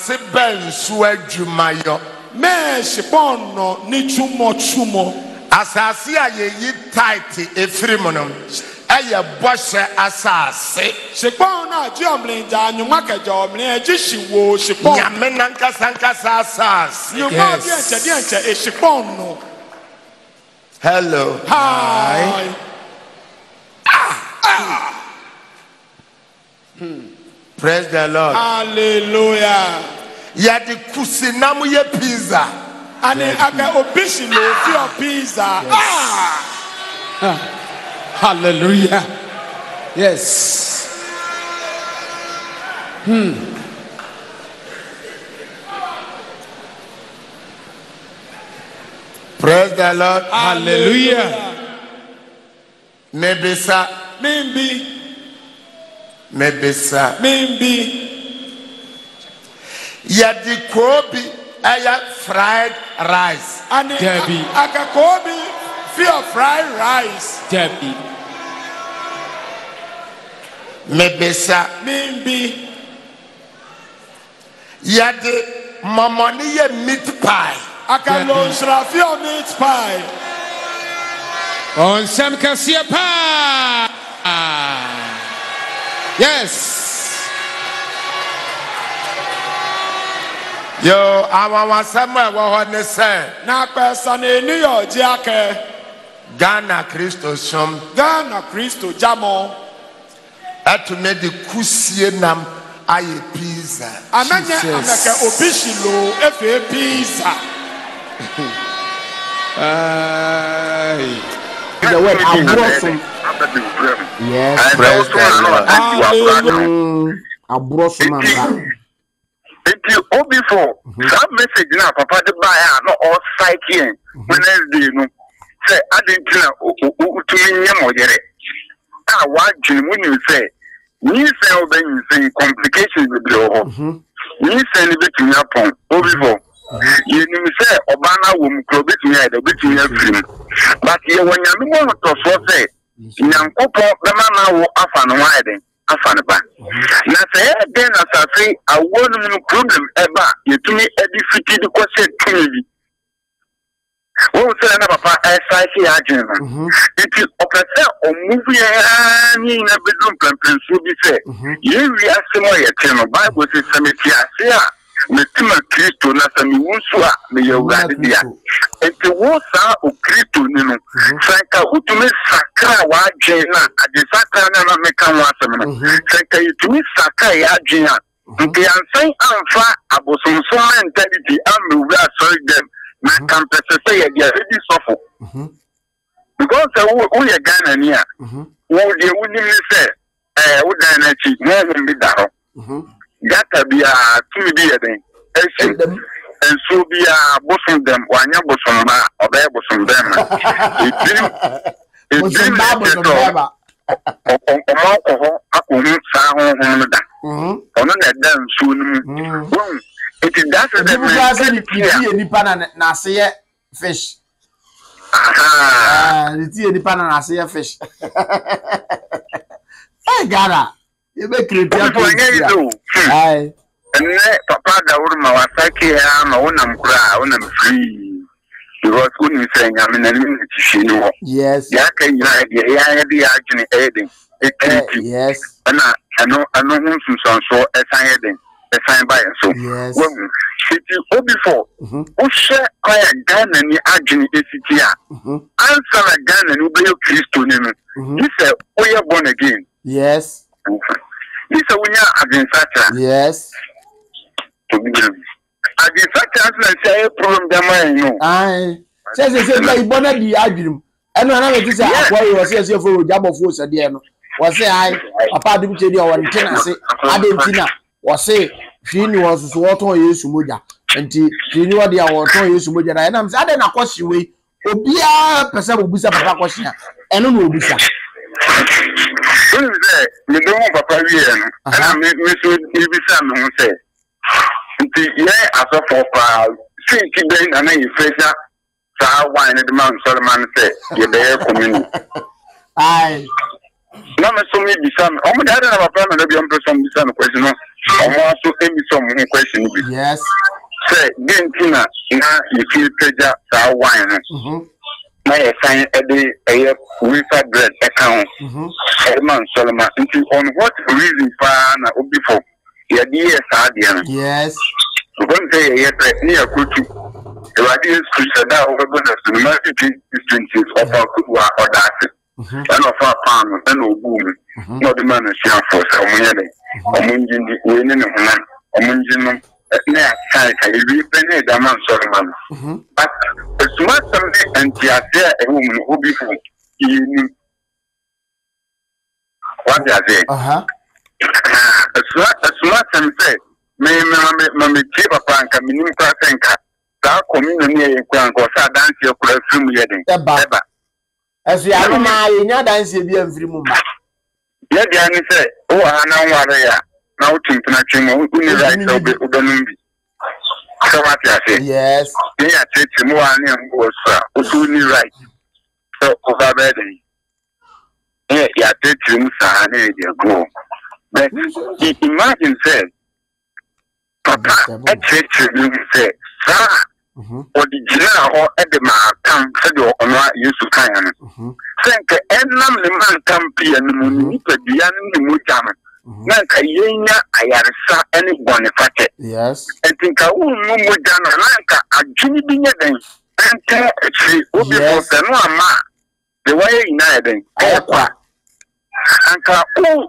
ase bɛ nsu adwumayɔ. mɛɛsi pɔnnɔ ne tumɔtumɔ. asase a yɛyi taiti efiri mu no ɛyɛ bɔhyɛ asase. sepɔn náà jí ɔmìnirja nyuma kẹjọ ɔmìnir ẹjí si wo sepɔn. nyame na asase. nyuma díẹ̀nkyɛ díẹ̀nkyɛ esipɔn hello. hi. hi. Ah, ah. Hmm. Praise the Lord. Hallelujah. Yadi kusinamu ye pizza. Ani aga obishi no fio pizza. Ah! Ah. Hallelujah. Yes. Hmm. Praise the Lord. Hallelujah. Nebisa. Mimbi. mebisa bimbi yɛde koo ɛyɛ fried rice. ani aka koo bi fried rice. dabi. mebisa bimbi yɛde mɔmɔni yɛ meat pie. aka lonsra fi yɛ meat pie. ɔnsɛm kɛseɛ paa. Yes. Yo, awawa sema wa hone se. Na pesa ni ni yo jiake. Ghana Christo shum. Ghana Christo jamo. Atume di kusie nam aye pizza. Amenye ameke obishilo efe pizza. Ay. The word awosom. Yes, kasa de wura mu. Yes, president. Aburo sumanda. Nti obi fo saa message na papa de baa mm-hmm. you know. ɔsaiti I didn't oh, oh, oh, know sɛ adi nti na otumi nye mɔyɛrɛ a wadwene mu nim sɛ nyinsɛn a you say complications bebree wɔ hɔ nyinsɛn no betumi apɔn obi fo yɛnim sɛ ɔbaa no awɔ mu kuro obetumi ayɛ dɛ to afiri mu but yɛwɔ nyame to ɔtɔsoɔ sɛ nyankopɔn bɛma ma wo afa ne ho ayɛ den afa ne ba na sɛ ɛyɛ dɛn na asase awoɔ no mu no problem ɛba a yɛtumi de fiti de kɔhyɛ tumi bi wohu sɛ na papa ɛsae sɛ yɛ adwene no mm-hmm. nti ɔpɛ sɛ ɔmovi aa ne nyina bɛduru mpɛmpɛnsuo bi sɛ mm-hmm. yɛwie asɛm a yɛte no bible sɛ sɛ a metima kristo na sɛ mewu so a meyɛ awurade dea nti wo saa okristo ni no mhm. sɛ nka wotumi sakra w'adwen no a agyesakra no ana meka ho asɛm no mhm. sɛ nka yɛtumi sakra yɛ adwen a nka mhm. yɛansan amfa abosonsom mentality ammɛwura asɔre dɛm na kampɛsɛ sɛ yɛde aredi sɔfo because sɛ woyɛ ghanani a wo deɛ wonim ne sɛ wodan no akyi honhom bi da hɔ gata biara tumi bi yɛ den ɛsi nsuo biara bosom dɛm wanya bosom ba ɔbɛyɛ bosom dɛm na ebirim ebirim na ɛkyɛ sɛ ɔmo akɔ hɔ akɔhu saa ahohom no da mhm. ɔno na ɛda nsuo no mu wɔn mhm. eti daasa dɛ mɛ ɛdi tia nipa na n'ase yɛ fish. Aha. Ne tie nipa na n'ase yɛ fish. Ɛ gara ebe kiriti ya kiriti ɛnɛ papa dawuro ma wasake ha ma wonam kora a wonam free because wonim sɛ nyame nanim na e tihwie e e mm-hmm. ni hɔ yɛaka nyinaa deɛ yɛayɛ de yɛadwene ɛyɛ den ɛkiriti ɛna ɛno ɛno ho nsonsansoɔ ɛsan yɛ den ɛsan ba yɛn so o nti obi fɔ wohyɛ kwaya ghana ni adwene esiti a mm-hmm. ansa na ghana ni wobɛyɛ kristo ni no yi sɛ woyɛ born again yes. Okay ni sɛ wonya adwensakyera yes adwensakyera nso na sɛ ɛyɛ problem da ma no sɛ sɛ sɛ sɛ ibɔ no di adwenem ɛno ana mɛte sɛ akoa yi wɔ sɛ ɛsɛ fo gyabɔfoɔ sɛdeɛ no wɔse ae papa adom kyɛ deɛ ɔwɔ nte nase ade nti na wɔse hwii ni wɔn soso wɔtɔn yesu mogya nti hwii ni wɔde a wɔtɔn yesu mogya na ɛnam sɛ ade na akɔhye wei obiara pɛ sɛ papa akɔhye a ɛno na obusa wonu sɛ mebɛhu papa wieɛ no ɛna meso mebisa me ho sɛ nti yɛ asɔfo paa sinti bɛn na na yɛfɛgya saa wan no de ma nsɔrema no sɛ yɛbɛyɛ kɔmini na meso mebisa me ɔmo deɛ ade na papa no da bia mpɛ sɛ mbisa no kwasi no ɔmo aso ɛmbisa e ɔmo ho kwasi no bi sɛ dɛnti na na yɛfie pɛgya saa wan na yɛ san ɛde ɛyɛ wifa bread ɛka ho mhm. ɛde ma nti on what reason paa na obi fɔ yɛde yɛ saa deɛ no nkɔm sɛ yɛyɛ pɛ ne yɛ kotu awurade yesu kristo da a wɔbɛbɔ na so noma fiti ɔfa mhm. kotu a ɔda ase mhm. ɛna ɔfa paa no ɛna ɔbu mu na ɔde ma no suafoɔ sɛ ɔmo yɛ dɛ ɔmo ngye ne ne honam ɔmo ngye nom ne asaaka ebi pɛ ne dama nsɔre ma no but esuma sɛm ne ntiase a ɛwɔ mu no obi fo yie nim wadi ase esuma esuma sɛm sɛ me mame mame tie papa nka menim kora sɛ nka saa kɔmina ne yɛ kura nka ɔsɛ adanseɛ kora firi mu yɛ den ɛba ɛso yɛ ano maa yɛnya adanseɛ bi amfiri mu ma yɛ deɛ ne sɛ wowɔ ha na nware yɛ a na wotu ntenatwe mu wonni right sɛ wobɛnom bi sɛ wate ase yɛn yɛ akyerɛkyerɛ mu waa ne ɛmboɔ so a woso wonni right sɛ wofa bɛyɛ dɛn yɛ yɛakyerɛkyerɛ mu saa ne yɛde aguo but imagine sɛ papa ɛkyerɛkyerɛ bi mu sɛ saa mhm. ɔde gyinaa hɔ de maatam sɛdeɛ ɔno a yesu kaeɛ no mhm. sɛ nka ɛnam ne mantam pia no mu ne mhm. nipadua no ne mogya no na nka yɛnya ayaresa ne bɔne fakyɛ nti nka wonnu mogya no na nka adwene bi nyɛ dɛn ɛntɛ akyiri wobi bɔ sɛ no ama a de wayɛ nyinaa yɛ dɛn ɛyɛkɔ a anka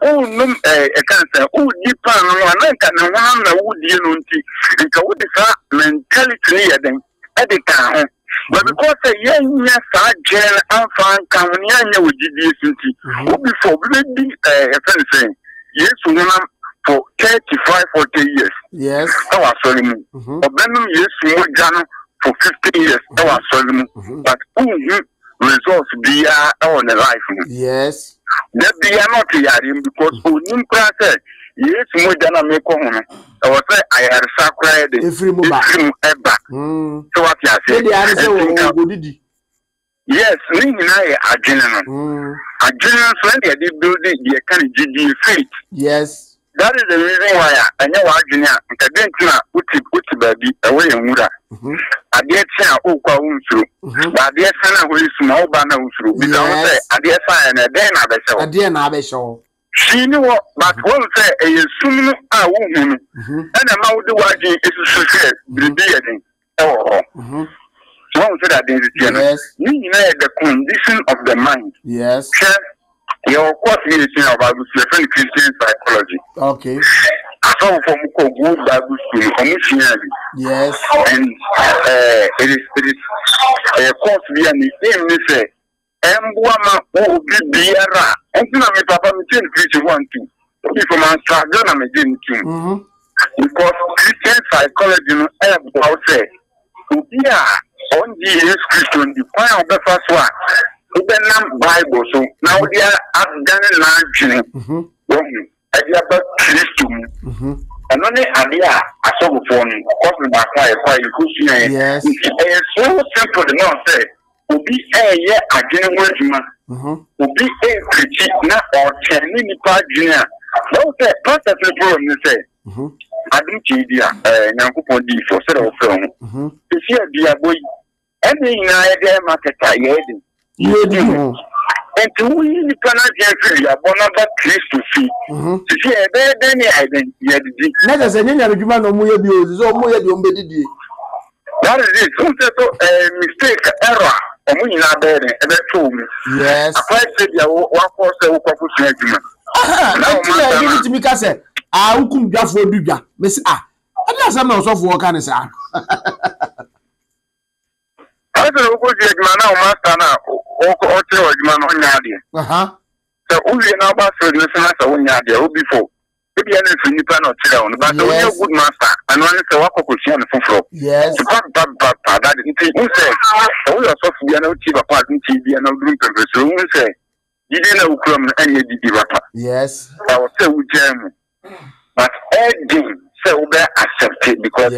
wonnum ɛka sɛ wodi paa no a na nka ne honam na wodie no nti nka wode saa mentality no yɛ dɛn ɛde e kaa ho but mm-hmm. because say yẹn nyɛ saa gyɛn amfa nka ho ne yɛn nyɛ wɔ gyidie so nti wobi mm-hmm. fɔ obi bɛ di ɛɛ yɛfɛ ne yesu honam for thirty five forty years yes ɛwɔ asɔre mu ɔbɛnum mm-hmm. yesu mogya no for fifteen years ɛwɔ asɔre mu mm-hmm. but nhu results biara ɛwɔ ne life mu yes da biara na ɔte yare mu because onim koraa sɛ yesu mogya na mekɔ ho no ɛwɔ sɛ ayaresa koraa yɛ de efiri mu ɛba sɛ wate aseɛ ɛdi ari wɔ wɔ didi. yes ne nyinaa yɛ adwene no mm. adwene no so ɛna yɛde build deɛ ka no yes that is the reason why a ɛnyɛ w'adwene a nka de nti na wote wote baabi ɛwɔ yɛ nwura mm-hmm. adeɛ kye a wokɔ a womfiro mm-hmm. ba adeɛ sa no a hɔ yɛ sum a woba no a womfiro bisa adeɛ sa yɛ no ɛdɛn na abɛhyɛ wo na abɛhyɛ wɔ but wɔn sɛ ɛyɛ sum a wohu no mm-hmm. ɛna ma wode w'adwene wọn sɛ daden si tiɛ no ne nyinaa yɛ the condition of the mind hwɛ yɛwɔ course yi yɛsua wɔ bible school yɛfrɛ no christian psychology Okay. asɔfofo mu kɔ gu bible school ɔmo sua Yes. and uh, it is it is ɛyɛ uh, course bi a ne aim ne sɛ ɛmboa ma wɔ obi biara nti na me papa me tie no preach one two obi fɔ ma nsaadɔ na me gye ne tum because christian psychology no ɛyɛ boawo sɛ obi a ɔngye yesu kristo ndi kwan a ɔbɛfa so a wobɛnam bible so na wode adane n'adwene wahu ɛde aba kristo mu ɛno ne adeɛ a asɔfofoɔ no kɔsene baako a yɛkɔ a yɛkɔsuaɛ nti ɛyɛ so simple de nɔɔ sɛ obi ɛɛyɛ adwene ho adwuma obi ɛɛkirikyi na ɔkyɛn ne nnipa adwene a bɛwo sɛ pastor sɛ problem ne sɛ adom kyei di a nyankopɔn dii fɔ sɛdɛ wofrɛ ho ɛsi a diabɔ yi ɛne nyinaa yɛde ma teta yɛde yɛde nti woyi nipa no agye afiri yɛabɔ no ba kristo fi sisi yɛbɛyɛ dɛn ne yɛdedi na kyɛ sɛ nyɛ nyame dwuma na ɔmoyɛ bi ɔsi sɛ ɔmoyɛ deɛ ɔmbɛdidie that is it wohu sɛ so eh, mistake error ɔmo nyinaa bɛyɛ dɛn ɛbɛto wo mu akwae sɛ deɛ wakɔ sɛ wokɔko sua adwuma ɛntina ɛde no tumi ka sɛ a wokum dwafoɔ du dwa mɛsi a ɛne asɛm na ɔsɔfoɔ ka ne saa sɛ wokɔdi adwuma na wo masta no a ɔkyerɛ adwuma no ɔnyɛ adeɛ sɛ wowie na woba field no sena sɛ wonyɛ adeɛ wo befo ebia no mfiri nnipa na ɔkyerɛ wo no ba sɛ wonyɛ good master ɛno ne sɛ woakɔ kɔsua no foforɔ tupabababa dade nti wu sɛ sɛ woyɛ ɔsɔfo bia na wotie bapa ade ntie bia na woduru mpɛmpɛsuro wu sɛ gyidi na wokuram no ɛnyɛ didi bapa ɛwɔ sɛ wogyɛn mu but ɛden sɛ wobɛ accept because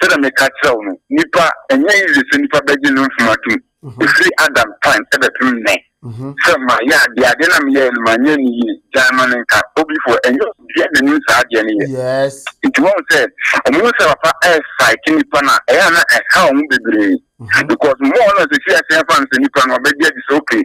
sɛdɛ meka kyerɛ wo no nipa ɛnyɛ easy sɛ nipa bɛgye no mfuma tom mhm. ɛfiri adam time ɛbɛpem nnɛ mhm. sɛ mayɛ adeɛ adeɛ na meyɛɛ no manyɛ no yie gyan ma no nka obi foɔ ɛnyɛ obia nanim saa adeɛ no yɛ nti wahu sɛ ɔmo sɛ papa ɛɛsaeke nipa no a ɛyɛ a na ɛha ɔ mhm. mo bebree because mmoɔ no a sɛsi fa no sɛ nipa no ɔbɛgye adi sɛ okay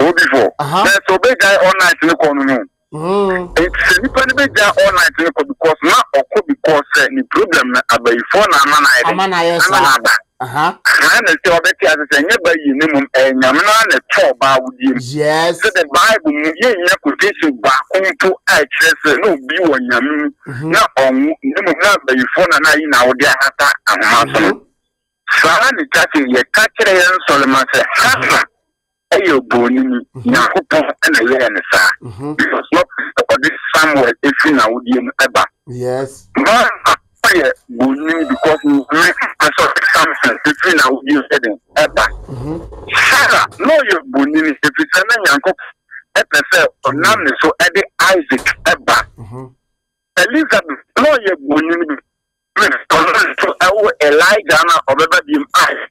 wo before uh-huh. bẹẹsọ bẹẹ gya all night ne kọ no no sɛ nipa ne bɛgya all night ne kɔ because na ɔkɔ because sɛ problem na abayifoɔ na ama na ayɛ dɛ ama na aba ha na sɛ ɔbɛte ase sɛ nyɛ ba yie ne mom ɛnyame no na ɛtɔ ɔbaa wodie mu sɛ the bible mu yɛnya quotation baako mpo a ɛkyerɛ sɛ na obi wɔ nyame mu na ɔnwo ne mom na abayifoɔ na na ayi na wode ahata ahoma so no saa ne ka kyerɛ yɛka kyerɛ yɛn sɔlema sɛ hasa ɛyɛ obuoni ni mhm. nyankopɔn ɛna yɛyɛ ne saa mhm. because no ɔde samuel efi na awudie mu ɛba maa ɔyɛ buoni because mme asɔ samson efi na awudie mu ɛden ɛba mhm. sara na ɔyɛ buoni ni efi sɛ na nyankopɔn ɛpɛ sɛ ɔnam ne so ɛde isaac ɛba elizabeth na ɔyɛ buoni ni bi ɔnam ne so ɛwɔ elija na ɔbɛba bi mu isaac.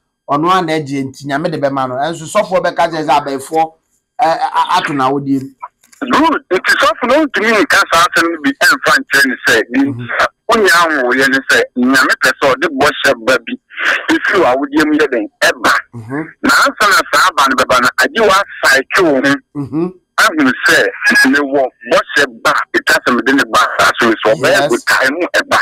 ɔno a e, e, na agye nti nyame de bɛma no nso sɔfoɔ bɛka kyerɛ sɛ abɛɛfoɔ na awodeɛ mu good nti sɔfo no ntumi nka saa asɛm no bi ɛmfa nkyerɛ ne sɛ bi wonya awoyɛ ne sɛ nyame pɛ sɛ ɔde bɔhyɛ ba bi ɛfiri awodeɛ mu yɛ dɛn ɛba na ansa na saa aba no bɛba no agye woasae twe wo ho ahunu sɛ mewɔ bɔhyɛ ba ɛtasɛ mede ne ba saa so me sɛ ɔbɛyɛ ɛba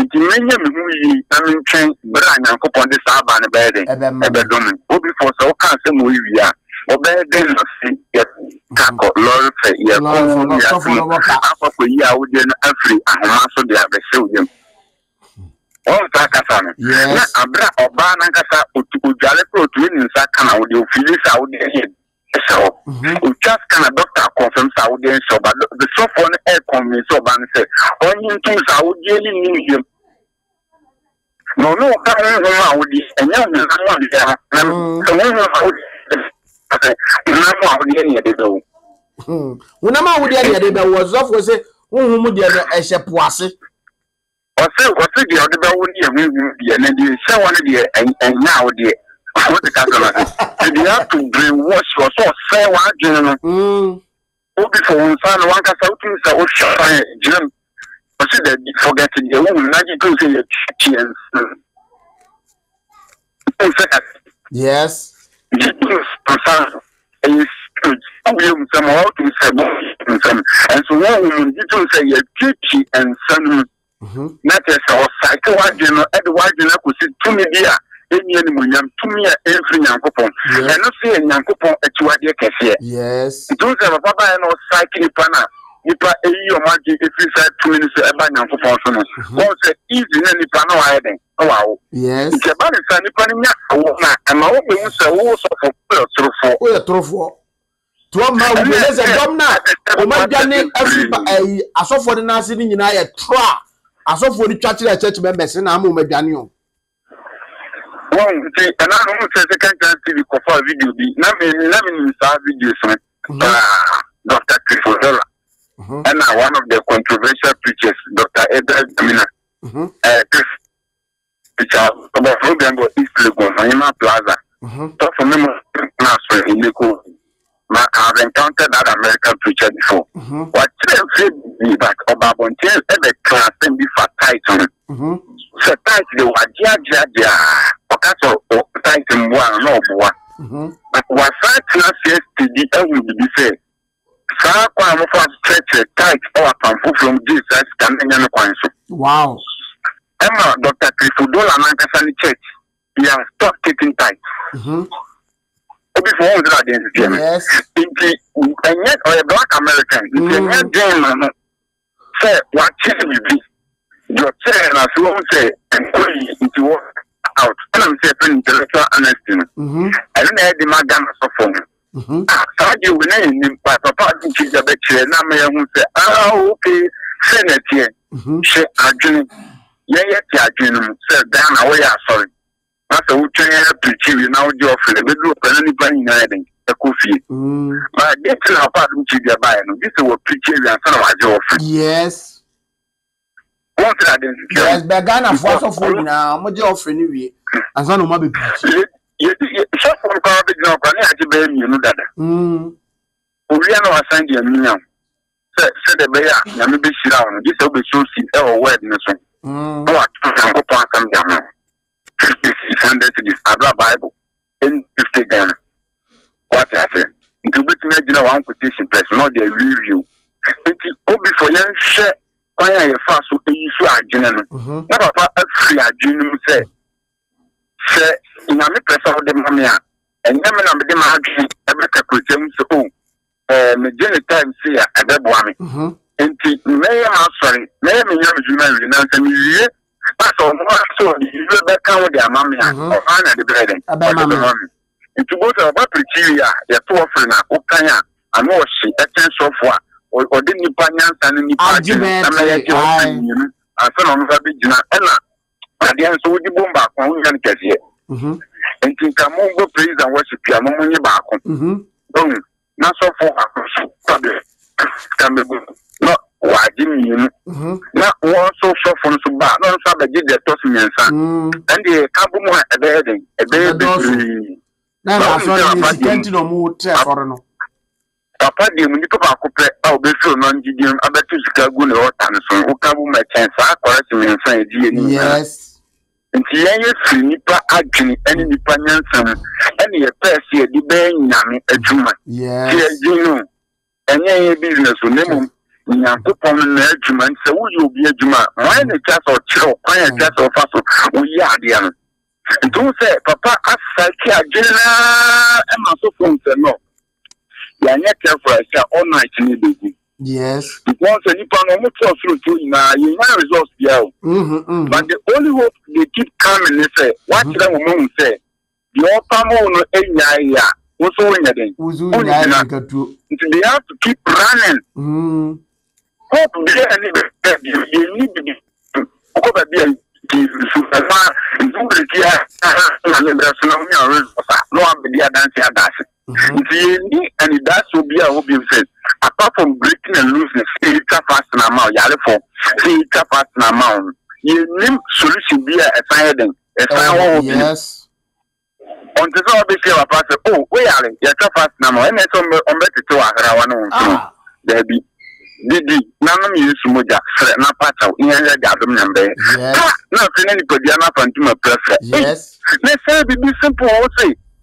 nti menyɛ me ho yi na mentwɛn berɛ a nyankopɔn de saa aba no bɛyɛ den ɛbɛdome obi fo sɛ woka asɛm ɔyiwie a ɔbɛyɛ den na yɛkakɔ lɔre fɛ yɛkɔfo akɔkɔ yi a wode no afiri ahoma so de wo yam kasa no na aberɛ a ɔbaa no ankasa odwale korɛ ne nsa wode sɛ a ɛhyɛ mm-hmm. hɔ otwa scan na doctor confirm sɛ awodeɛ nhyɛ ɔba besɔfoɔ no ɛyɛ convince ɔba no sɛ ɔnye ntom sɛ awodeɛ ne nim yam na ɔno ɔka honhom a wode ɛnyɛ honam a deɛ na honhom mm-hmm. a wode honam a wodeɛ ne yɛde bɛwo honam mm-hmm. a wodeɛ ne yɛde bɛwo ɔsɔfoɔ sɛ honhom deɛ no ɛhyɛ po ase ɔse ɔse deɛ ɔde bɛwo ne yɛ honhom deɛ na deɛ hyɛ hɔ no deɛ ɛnyɛ a wodeɛ wọ́n ti ka sọ̀rọ̀ ẹ̀dì yà tó brainwash wọ́n sọ̀ sẹ́ wàá dín no obi fọ wọn nsa na wọn kasa wọ́n sẹ́ wọ́n sọ̀ sàn yẹ gyina mu wọ́n sẹ́ dẹ̀ forget yẹ wọ́n mu nàgye tó sẹ́ yẹ tí yẹ nsẹ́ wọ́n sẹ́ kà yes yẹ tó sọ̀ sàn ẹ̀yẹ stage yẹ nsẹ́m wọ́n tó sẹ́ bọ́ wọ́n wọ́n mu yẹ tó sẹ́ yẹ tí tí nsẹ́m na kyerɛ sɛ ɔsaake w'adwene no ɛde w'adwene akɔsi tumi bi a ɛni animonyam tumi a ɛmfiri nyankopɔn ɛno so yɛ nyankopɔn akyiwadeɛ kɛseɛ ntum papa baeɛ na ɔsaake nipa no a nipa ɛyi ɔmo agye ɛfiri saa tumi no sɛ ɛba nyankopɔn so no wɔn mhm. sɛ easy na nipa na wayɛ dɛn na wawo nti ɛba ne sa nipa no nya awo na ɛma wobɛhu sɛ wowo sɔfo woyɛ torofoɔ woyɛ torofoɔ tuwọ mmaa wo yẹn sẹ dọm na ọmọ adwane ẹfi ẹyi asọfo ni n'ase ni nyinaa yẹ tro a ni twa kyerɛ church members na ama ọmọ adwane o wọn nti ɛna no mu kankan tv kɔfaa video bi na me na me nim dr trifozola ɛna mhm. one of the controversial preachers dr Edward jamina ɛɛ preacher ɔbɔforo bɛn east lagos ɔnyima plaza mhm. tɔfo mi mu na so i have encountered that american preacher before wakyerɛ nfe bi but ɔba abɔnten ɛbɛ kan asɛm bi fa tight no sɛ mhm. tight de wagyea gyea ɔkasa ɔtaite mu a na ɔboa mhm. wasan tena seɛ stedi ɛwɔ bibi sɛ saa kwan a mofa kyerɛkyerɛ tait ɛwɔ apamfo fam gye saa sika no ɛnyɛ no kwan so ɛma dr krifodola nankasa ne church he has stopped taking tait mhm. obi fo wɔn gyina adeɛ nsisie no nti ɛnyɛ ɔyɛ black american nti mm. ɛnyɛ den ma no sɛ wakye bibi deɛ ɔkyerɛ na so wɔn sɛ nkɔ nti wɔn out ɛna mi sɛ yɛfɛ intellectual honesty no mhm. ɛno na yɛde ma ghana sɔfo mu mhm. ah, saa deɛ wei na yɛnim pa papa de nkyigya bɛkyerɛ na ama yɛhu sɛ ah ok sɛ na teɛ hyɛ mhm. adwene yɛyɛ te adwene no mu sɛ ghana woyɛ asɔre na sɛ wotwa yɛ pirikyiwi na wogye ɔfere bɛduru ɔpɛ na nyinaa yɛ ɛkɔ fie ma deɛ ti na papa de nkyigya baeɛ no gye sɛ wɔ pirikyiwi ansa na wagye ɔfere yes wọn ti identify. yes bẹẹ ghana fún asọfún nyinaa wọn jẹ ọfìn ni wie ansa na wọn bẹ bi. yẹti sọfún nǹkan wọn bẹ gyina ọkọ ní àti bẹẹ mìínú dada. òwúrẹ́ náà wàá sàn di ẹ̀mí yàn sẹ sẹdẹ bẹẹ yà nyàmú bẹ ṣíra ọ̀nà jí sẹ ọ bẹ so si ẹ wọ wẹ́ẹ̀dì ni so. wọn wà tún sàn kó pọn asam di àmọ́ fifty six hundred cities a bible ẹni fifty ghana wọ́n ti àṣẹ nti wọ́n bẹ tún yà gyina wọn kò tẹ̀sí pẹ̀sì náà di ẹ̀rí rí o nti obi fọ yẹn hwẹ́ kwan a yɛfa so yi so adwene no mhm. na papa afiri adwene no mu sɛ sɛ nyame pɛ sɛ wode ma me a ɛnyɛ me na mede maadwene ɛbɛka kurokyɛm sɛ o oh, eh, megye ne time se a ɛbɛboa me mhm. nti mɛyɛ maasɔre mɛyɛ menyɛ medwuma awie nansɛ mewie na sɛ ɔmoa sɛ ɔdewie bɛka wo de ama me a mhm. ɔha na de berɛ dɛn ɔde bɛma me nti bo sɛ ɔba pirikyi a yɛto ɔfere na wokan a ano ɔhye ɛkyɛn sɔfoɔ a ɔde nipa nyansa ne nipa agyina ɛmɛyɛ gye ɔsan yie no ansa ah, na ɔno fa bi gyina ɛna adeɛ nso wodi bom baako a wonya no kɛseɛ mhm. nti nka mo bɔ praise and worship a mo mo nye baako ɔn n'asɔfo akɔso tabe kamego na wagye mmienu mhm. na wɔn nso sɔfo nso ba na wɔn nso abɛgye deɛ ɛtɔ so mmiɛnsa mhm. ɛnde ka bom a ɛbɛyɛ den ɛbɛyɛ bebree na ɛna asɔre yi sikɛnti na ɔmo tɛ ɛsɔre papa deɛ mu nipa baako pɛ a obɛfiri ɔno angyegye mu abɛto sika gu ne ɔta no so woka bu ma kyɛn saa akɔre se me nsa ɛdi yɛ ni nti yɛn yɛ firi nipa adwene ɛne nipa nyansa ɛne yɛ pɛɛ sɛ yɛde bɛyɛ nyame adwuma nti yɛgye no ɛnyɛ yɛ business o na mmom nyankopɔn na adwuma nti sɛ woyɛ obi adwuma a wɔn na atwa sɛ ɔkyerɛ ɔkwan a atwa sɛ ɔfa so woyɛ adeɛ no nti wo sɛ papa asaake adwene naa ɛma so fo nsɛm no yɛanyɛ careful sɛ all night ne bɛgu yes because sɛ nipa no ɔmo tɔ soro to nyinaa yɛnya result bia o but the only hope they keep coming ne sɛ wakyerɛ wɔn mu sɛ deɛ ɔpamo no anyaayɛ a woso wonyɛ den wonyina nti they have to keep running hope bia ɛne bɛbɛ bi yɛnni bibi ɔkɔ baabi a nsukuma nsukuma ti a na ne bɛ so na wɔn nyɛ result a na wɔn abɛdi adansi adaase deɛ mm-hmm. ni anidaasi obi a obi nfɛ apart from breaking and losing sɛ yɛtwa fast na ama o yare fɔ sɛ yɛtwa fast na ama o yɛnim solution bi a ɛsan yɛ den ɛsan wɔ hɔ bi ɔnte sɛ ɔbɛhyia papa sɛ o oh, woyare yɛtwa fast na ama o ɛna sɛ ɔmbɛtete wɔ aherawa no nso ah. daabi didi nanom yesu mogya frɛ na pata yɛyɛ de adom na mbɛyɛ ka na afei na nipadua no afa ntoma prɛ ne sɛ biribi simple wɔ se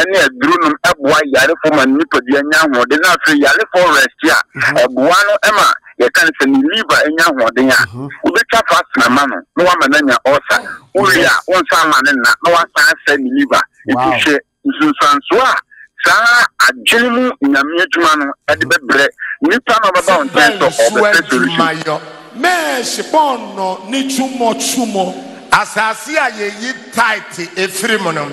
ɛne aduro nom ɛboa yarefo ma nipadeɛ nya ahoɔden na afei yarefo rɛsi a mhm. ɛboa no ɛma yɛka no sɛ ne liver anya ahoɔden a mhm. wobɛtwa fa asenama no na woama no anya ɔsa wowie a wonsa ama ne nna na woasan sɛ ne liver nti hwɛ nsunsuansoɔ a saa adwene mu nyame adwuma no ɛde bɛbrɛ nipa no ɔbɛba wo nkyɛn sɛ ɔbɛsɛ solution mɛɛhye ne twumɔtwumɔ asase a yɛyi taete ɛfiri mu no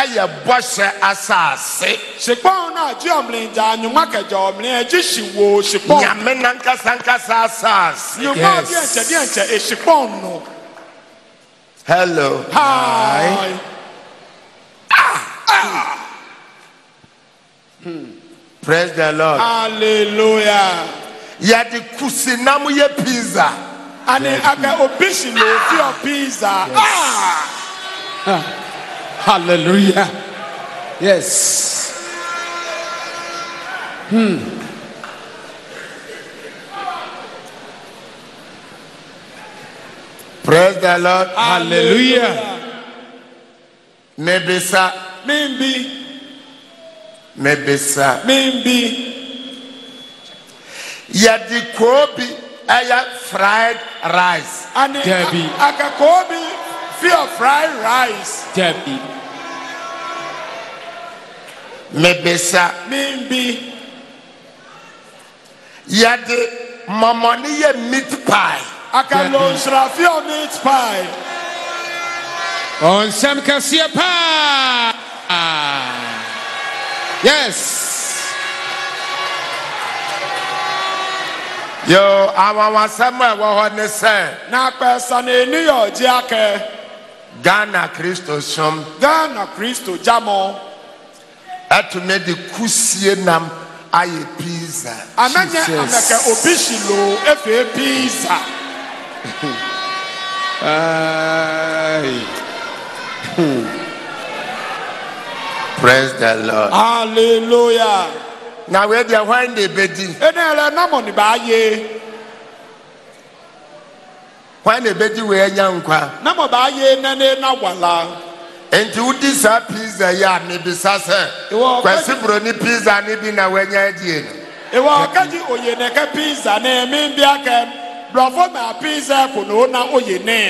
ɛyɛ bɔhyɛ asase. sipɔn náà jí ɔmìnirija nyuma kẹjọ ɔmìnir ɛjí si wo sipɔn. nyame nankasankasa asase. nyuma díẹ̀ nkyɛ díẹ̀ nù. hello. hi. Ah, ah. praise the lord. hallelujah. yàtí kùsì nàmú ye pizza. ani aga òbí sì fi ọ̀ pizza. Ah. Hallelujah. Yes. Hmm. Praise the Lord. Hallelujah. Maybe, sir. Maybe. Maybe, sir. Maybe. Yadi Kobi. Aya fried rice. Debbie. Aka Kobi fear of fried rice. maybe. Debbie. Mebesa. Mimbi. my money ye meat pie. I can launch a of meat pie. On some kasia pie. Yes. Yo, i àwọn asẹ́mọ̀ ẹ̀wọ̀ họ ní sẹ́ẹ̀. N'apẹ̀sán ni ènìyàn jí ji ghana kristo som ghana kristo gya mo ɛtumi de kusie nam ayɛ pizza ananyɛ anaka obi hyilo efe pizza hmm. praise the lord hallelujah na wei deɛ hwan na ebedi ɛnna ɛlɛ namɔ ne ba ayɛ. hwan na ebedi wee anya nkwa na ma ba ayɛ nane na wala nti wodi saa pizza yi a mebisa sɛ kwasi ni pizza ne bi na wanya adie no ɛwɔ ɔkagye oye ne ka pizza ne membi akɛm borɔfo ma pizza na no na oye ne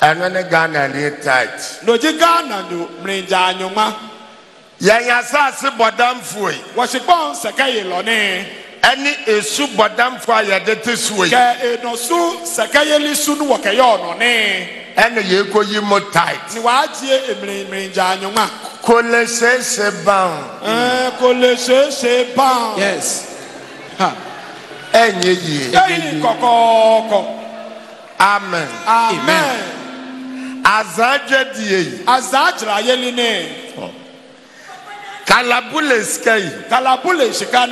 ɛno ne ghana ne tat na ogye ghana no mmerengya anwoma yɛn asase bɔdamfoe wɔhyepɔn sɛkɛyelɔne ɛne esu bɔdamfo a yɛde te so yi. kɛ enosu sɛkɛyɛli su no wɔ kɛyɛ ɔnɔne. ɛna yɛkɔ yi mu tight. ni wàá tie emirimiri gya anyoma. kolesese ban. ɛɛ kolesese ban. yes. ɛnyɛ yie. ɛyin kɔkɔɔkɔ. amen. amen. azadze die yi. azadzra yeli ne. kalabule sika kalabule sika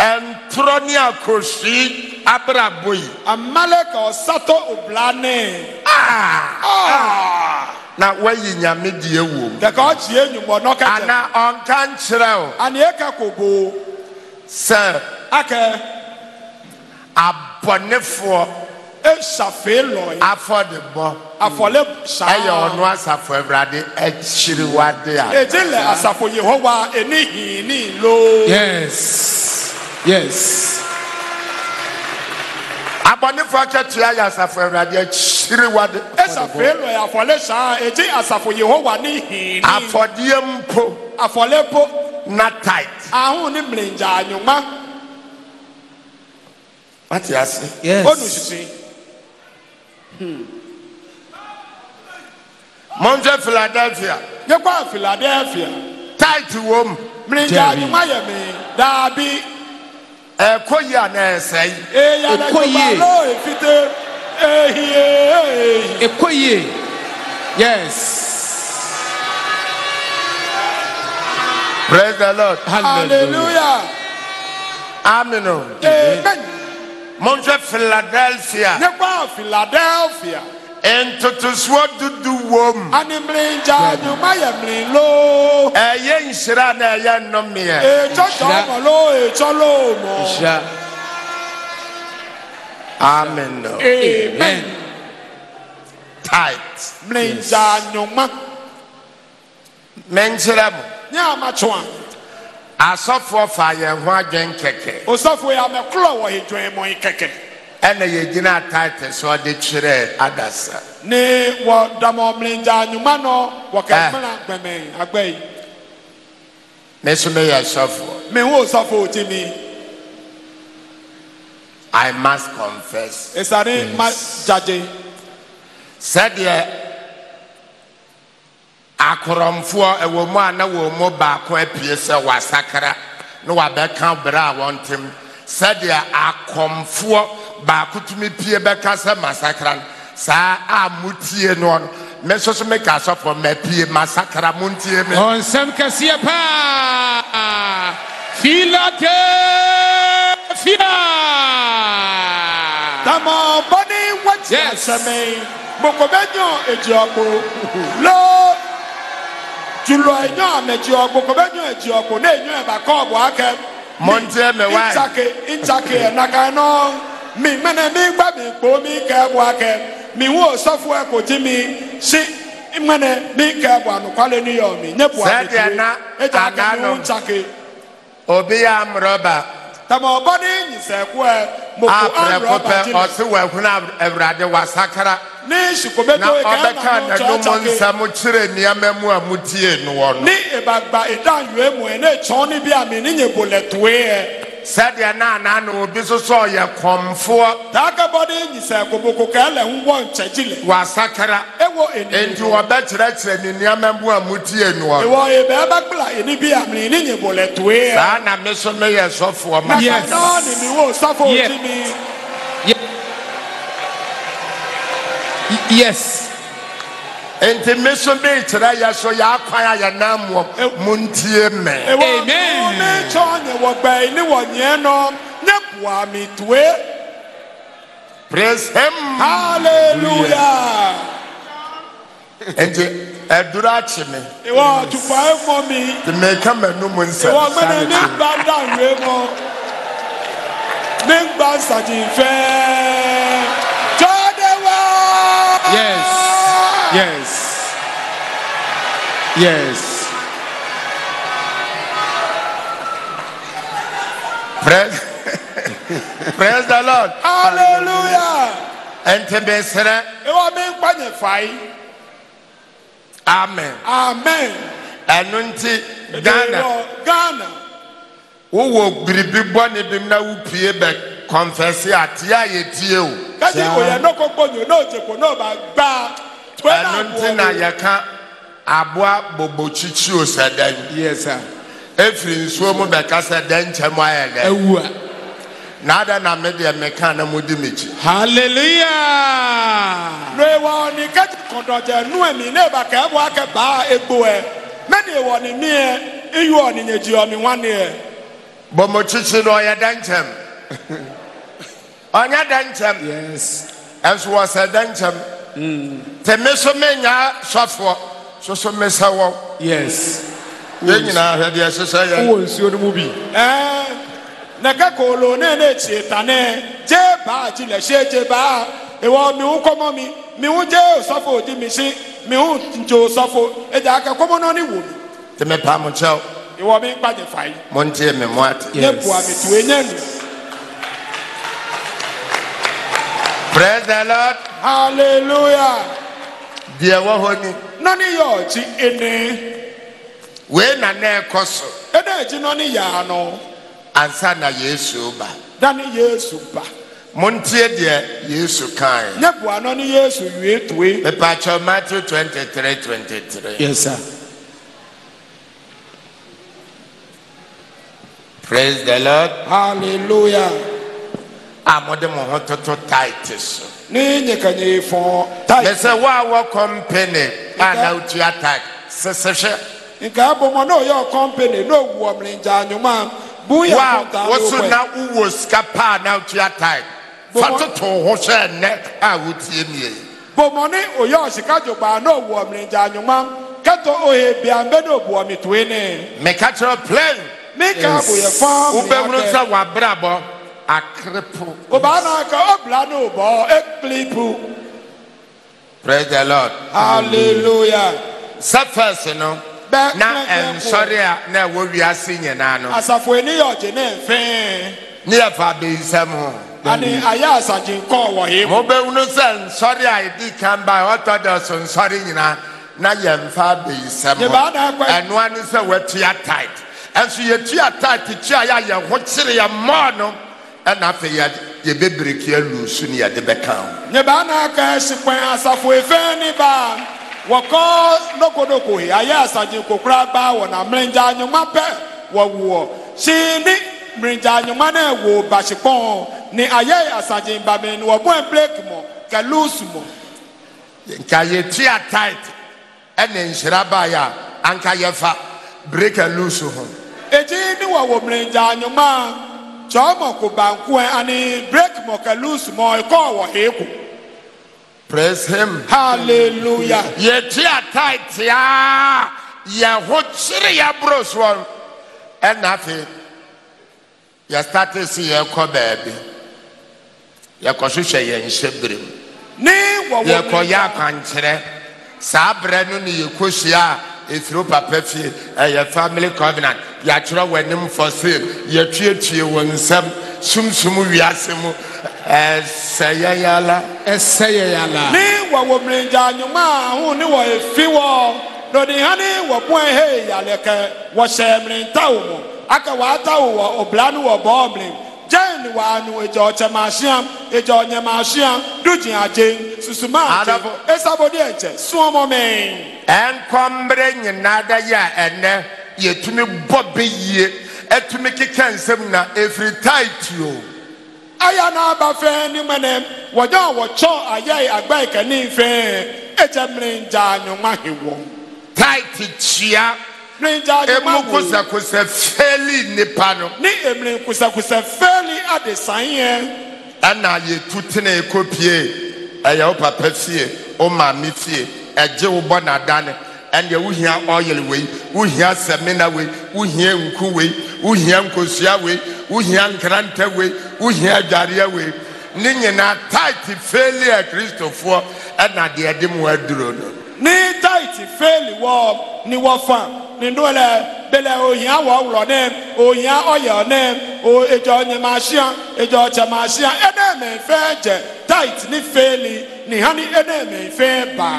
ɛntorɔni akosi abra yi. amalek ɔsatɔ oblane. Ah! Ah! Ah! na wɔyi nyame die wom. kɛkɛ ɔkye enyimɔ nɔkɛtɛ. ana ɔnka o. ani eka kobo. sɛ. akɛ. abɔnefoɔ. esafe lɔye. afɔdebɔ. afɔle saa. ɛyɛ ɔno asafo ɛwurade ɛkyiriwade a. edi lɛ asafo yehowa eni hinni loo. yes yes abɔnefo hmm. philadelphia yɛ kɔ philadelphia tight wɔm Mlinja nyuma yɛ mi Dabi ɛkɔ yie anaa ɛsɛe. ɛkɔ yie ɛkɔ yie yes. praise the lord hallelujah amen. mo n philadelphia. ne ko philadelphia ntotosoɔ dudu wom. animirinja nyuma yɛ mirin loo. ɛyɛ nsira na ɛyɛ nnɔmiɛ. ètò tɔmɔ ló ètò ló mɔ. amen. amen. tight. mirinja nyuma. mɛnkyerɛ mu. ní àmàtúwa. asɔfoɔ fa yɛn ho adwene kɛkɛ. osɔfo yà mɛ kúrò wɔ ìjọ ìmọ̀ yìí kɛkɛ. ɛna yɛgyina titus ɔde kyerɛ adasa eh. ne wɔ damɔmlengya anwuma no wɔkɛmena gbɛmɛn agbɛyi me so meyɛ sɔfoɔ meho sɔfo gyimi i must confess ɛsane ma gyagye sɛdeɛ akorɔmfoɔ ɛwɔ mu a na wɔ mu baako apie sɛ wasakra na wabɛka berɛ a wɔntem sɛdeɛ akɔmfoɔ baako tumi pie bɛka sɛ masakra saa a motie no no me nso so meka asɔfoɔ mapie masakra montie me ɔnsɛm kɛseɛ paa filadelfia lo julɔ ɛnyɔ na ɛnyɔ mɔntiɛ mɛ wa yi. itsake naka nɔ mi mene mi gba mi kpo mi kɛ bɔ akɛ mi wo sɔfo ɛkutsi mi si mɛnɛ mi kɛ bɔ anukwale ni yɔ mi nye bɔ na ana obi ya tama ɔba ne nyisɛko ɛ moko amrɛ bati no ɔse wɔ ɛhuna awurade wasakara ne sikobeto ɛkɛyɛma no kyɔkyɔke na ɔbɛka n'anum nsɛm kyerɛ nneɛma mu a mutie noɔ no ne ebagba edanwee mu ɛ ne kyɔn ne bi a mi ne nye bolɛtoe ɛ. sɛdeɛ na obi so ɔyɛ kɔmfoɔ. dakabɔ de nyisa koboko kɛlɛ nwɔ nkyɛkyile. ewo eni. nti wɔbɛ kyerɛkyerɛ ni nneɛma mu a mu tie noɔ. ìwọ ìbẹ́ bá bí ní nyìnbọ̀lẹ̀ tó yẹ. saa na mi so mi yɛ sɔfo yɛ ni mi wo sɔfo yes nti mme bi kyerɛ yɛ so yɛ akwan a yɛnam wɔ mu ntie mɛ. ɛwɔ ne wɔ ne wɔ nyɛ mi tue. praise him. hallelujah. akyi mi. mi. ka mɛ nsɛm. gba gba wá. yes. Yes. Yes. Praise, praise the Lord. Hallelujah. And to be said, Amen. Amen. ɛnu nti ghana wowɔ biribi bɔ ne bim na wopie bɛ kɔnfɛsi ateɛ a yɛtie o. kẹ́sì kò yẹ n'okó gbóyò n'oje kò n'oba gbáà. ɛno nti na yɛka aboa bobokyikyi osadan ɛfiri nsuo mu bɛka sɛ dɛn nkyɛm ayɛ dɛ na ada na me deɛ meka na modi hallelujah haleluya na ɛwɔ ne kati kɔdɔgya na ɛba ka ɛboa kɛ baa ɛgboɛ na ne ɛwɔ ne neɛ ɛyi wɔ ne nyagyi ɔ ne waneɛ bɔmɔkyikyi no ɔyɛ dɛ ɔnyɛ dɛ dɛ tẹmí so mẹnya sọfọ soso mẹsẹ wọ. yes. yẹn nyinaa hwẹ deɛ sisẹ yẹ. wọ nsuo ni mu bi. ɛɛ nɛgɛ koolo ne ne tse tanɛ je baa ti lɛ se je baa ewɔ miwu kɔmɔ mi miwu je sɔfo di mi si miwu njo sɔfo ɛdá kɛ kɔmɔ náà ni wò mi. tẹmɛ pa mo kyɛw. ewɔ mi gbajɛ fa yi. mo n tiɛ mi mu ati. ne bu ami tu enye nu. praise the lord. Hallelujah. Deɛ wɔ hɔ ni. Na ne yɛ ɔkyi ene. Wee na ne ɛkɔ so. Ɛna akyi na ɔne yɛ ano. Ansa na Yesu ba. Da ne Yesu ba. Montie deɛ Yesu kan. Nyɛ bu ano ne Matthew twenty three twenty three. Yes sir. Praise the Lord. Hallelujah. A ah, mo de mo ho ne nyekanyefo tag. Mese wa wa company a na utua tag. Sese hwɛ. Nka abomo na oyɛ company na owu ɔmlenja anwuma. Buya kɔnta wo pɛ. Wosu na uwo sika paa na utua tag. Fatoto ho hwɛ nɛ a wotie nie. Bomɔne oyɛ ɔsika dzogba na owu ɔmlenja anwuma. Kɛtɔ ohe bia mbɛ na obu ɔmi toe ne. Mɛka kyerɛ plane. Mika aboyɛ fɔm. Wubɛwuro sɛ wabrabɔ a cripple. Praise the Lord. Hallelujah. Um, so uh, you know. na nsɔre a na ɛwɔ wiase nyinaa no. asafo ni yɛ ne mfɛn. ne yɛ bi ani ayɛ asagye nkɔɔ wɔ yi. mo bɛ wunu sɛ nsɔre a yɛdi kan ba ɔtɔ na yɛ nfa bi nsɛm ho ɛnoa ne sɛ tithe ɛnso yɛtua tithe tia ho no. ɛna afei yɛbɛ biriki aluusu ne yɛde bɛka ho nyebaa na aka ahyi kwan asafo efe ne baa wɔkɔ nokodoko ayɛ Asaje nkokora baa wɔ na mmerɛngya anwoma pɛ wɔwoɔ hyee ne mmerɛngya anwoma no ɛwɔ bahyepɔn ne ayɛ asagye mbame ne wɔbɔ mbreki mɔ kɛluusu mɔ nka yɛtua tight ɛne nhyira baeɛ a anka fa breki aluusu ho ɛgyi ne wɔwɔ mmerɛngya anwoma a kyɔmɔko banko ani break mɔkaluus mɔ ɛkɔɔ wɔ Praise him. Hallelujah. Yɛti ataate a yɛho kyere yɛboro soɔ ɛna afei yɛstate si yɛkɔ baabi yɛkɔ so hwɛ yɛn hyɛ berem. Ne wɔwɔ ya yɛ Sabre nuni berɛ kushia. ɛfiri papa fie eh, ɛyɛ family covenant yɛatwerɛ w'anim for sale yɛtuetue wɔ nsɛm sumsum wiase mu eh, ɛsɛyɛ yala ɛsɛyɛ eh, yala ne wɔwɔ mmerɛgya nnwoma a ho ne wɔ ɛfi wɔ nodihane wɔ bo ɛhe yalɛkɛ wɔhyɛ mmerentawo mu aka wɔatawo wɔ ɔbla no wɔ bɔɔ mmerɛ gyɛn ne wɔano ɛgya ɔkyɛmahyeam ɛgya ɔnyɛmahyeam dugyea gyem susuma ɛsabɔde ɛnkyɛ soɔmɔ mɛn. ɛnkɔmbrɛ nyinaa da yɛ a ɛnɛ yɛtumi bɔ bɛ o. aya n'aba fɛn ni mɛnɛ wɔdze a aya yi agba yi kɛne fɛn ɛkyɛ mìíràn gya nyɔnwa hi wɔn. taiti kyia. emu nipa no. ni emirin kusakusa fɛli adesan yɛ. ɛna yɛ tene kopie. ɛyɛ wo papa fie wo maame fie ɛgye wo bɔ n'adane ɛnea wohia ɔyere wei wohia sɛmina wei wohia nku wei wohia nkosua wei wohia nkranta wei wohia adwareɛ wei ne nyinaa tait failure kristofoɔ ɛna deɛ de mu aduro no ní táìtì fẹ́ẹ̀lì wọ ni wọ́n fàn nínú rẹ̀ bẹ́lẹ̀ òyìn àwọ̀ ọ̀rọ̀ òyìn ọ̀yọ̀ o ìjọ ní máa ṣíà ìjọ ọ̀tẹ̀ máa ṣíà ẹ̀dẹ́ mi fẹ́ jẹ na ní fẹ́ẹ̀lì nìhan ní ẹ̀dẹ́ mi fẹ́ bà.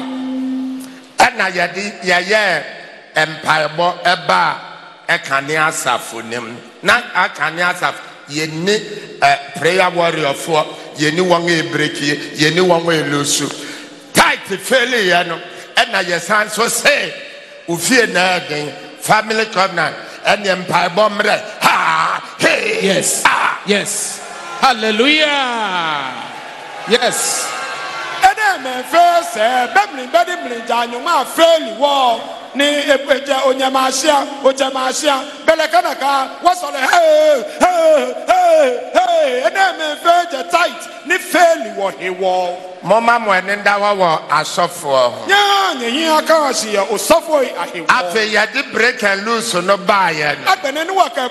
ẹ̀nà yẹ̀dí yẹ̀yẹ́ ẹ̀mpàẹ̀bọ ẹ̀bà ẹ̀kànnì asàfò ní mu aka ẹ̀kànnì asàfò yẹn ní ẹ̀ prayer warrior fọ́ yẹn ní wọ́n ẹ̀ bírèkì yẹn ní wọ́n ẹ̀ su. táìtì fẹ́ẹ̀lì yẹn no. ɛna sons so se ofie na nothing. family covenant empire bomb mmerɛ ha yes ah. yes hallelujah yes ɛna mɛfɛ sɛ bɛmiri bɛdi miri gya anwoma afɛ ni wɔ ni egbeja onyemasia ojemasia belekanaka wasọle hee hee hee hee enemefe jẹ tight ni fail wọ hiwọ. mo máa mọ ẹni dáwọ́ wọ asọ́fọ̀. yáà yẹ̀yìn akáwàsí yẹ òsọ́fọ̀ àhìwọ́. àfẹ̀yàdí break and loose ló bá yẹn. agbẹ̀nẹ́ni wà kẹ́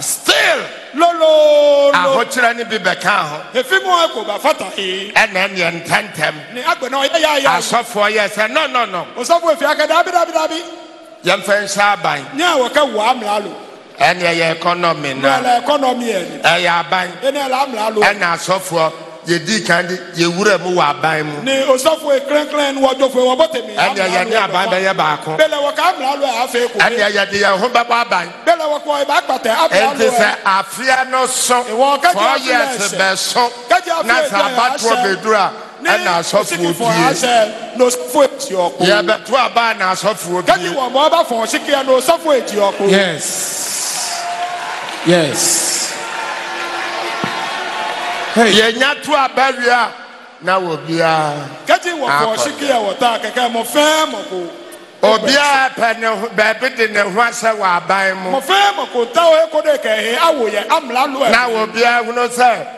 still ahokyerɛ no bi bɛka ho ɛna neɛ ntɛntɛm asɔfoɔ yɛ sɛ eh, no no no yɛmfa nhyɛ aban ɛneɛ yɛ economy no ɛyɛ aban ɛna asɔfoɔ yɛdi kan de yɛwura mu wɔ aban mu. ni osafo ekirankiran ni wɔjɔfo bɔ tɛmɛ. ɛni ni aban bɛ yɛ baako. bɛlɛ wɔ bila yɛ ɛni bɛ bɔ aban. bɛlɛ wɔ kɔ yɛ. sɛ kajɛ yɛ sɛ. bɛ kajɛ yɛ sɛ. n'a sɛ abatoɔ bɛ dura ɛna asɔfo na asɔfo die. wɔn bɔ ɔba fɔ sikiya eti yes yes. yɛnya to abawia na wɔ biara kɛgye wɔkɔ ɔhyeke a wɔtaa kɛkɛ mmɔfɛɛ obiara pɛ ne ho beebi e de ne ho asɛ wɔ aban mu mmɔfɛɛ mɔko ta wɔ ɛkɔ dɛ kɛhɛ na wɔ biara hono sɛ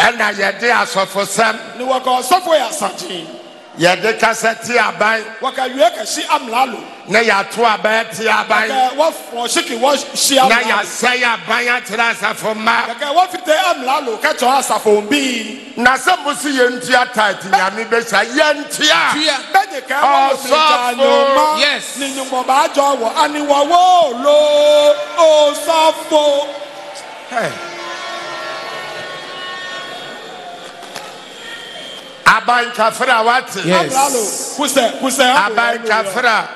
ɛna yɛde asɔfosɛm. ni wɔkɔ sɔfo yɛ asagye. yɛde kasa ti aban. wɔka wie kasi amlalo. ne yàtò aban ti aban. wɔfɔ siki wɔ si amlalo. na yasɛ aban akyerɛ asafo mma. kɛkɛ wɔfite amlalo kɛtɔ asafo bi. na sɛ musu yɛ ntua ta tinyami bɛ sa yɛ ntua. tuya bɛɛ kɛ wɔn fi janyoma. yes jɔ wɔ aniwɔwɔ lo osɔfo. Hey. Abankafra what? Yes. Abankafra.